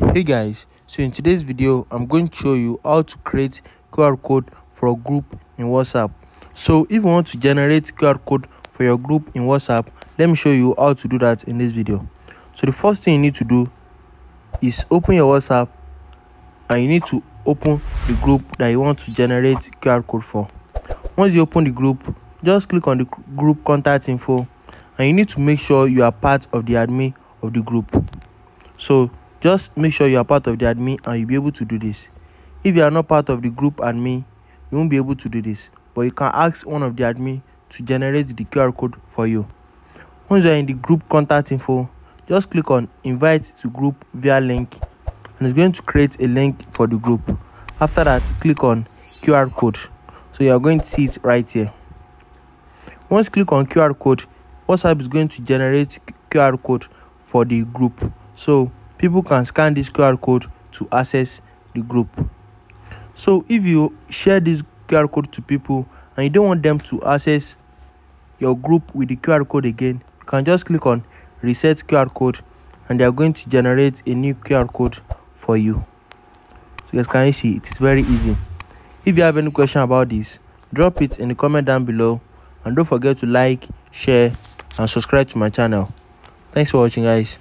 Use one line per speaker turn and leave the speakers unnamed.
hey guys so in today's video i'm going to show you how to create qr code for a group in whatsapp. So if you want to generate qr code for your group in whatsapp let me show you how to do that in this video. So the first thing you need to do is open your whatsapp and you need to open the group that you want to generate qr code for. Once you open the group just click on the group contact info and you need to make sure you are part of the admin of the group. So just make sure you are part of the admin and you'll be able to do this. If you are not part of the group admin you won't be able to do this. But you can ask one of the admin to generate the qr code for you. Once you're in the group contact info just click on invite to group via link and it's going to create a link for the group. After that click on qr code. So you are going to see it right here. Once you click on qr code whatsapp is going to generate qr code for the group. So people can scan this qr code to access the group. So if you share this qr code to people and you don't want them to access your group with the qr code again you can just click on reset qr code and they are going to generate a new qr code for you. So guys can you see? It is very easy. If you have any question about this drop it in the comment down below and don't forget to like share and subscribe to my channel. Thanks for watching guys